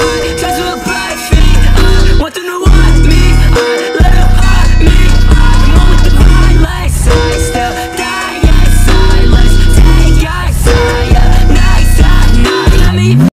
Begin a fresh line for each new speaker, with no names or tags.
I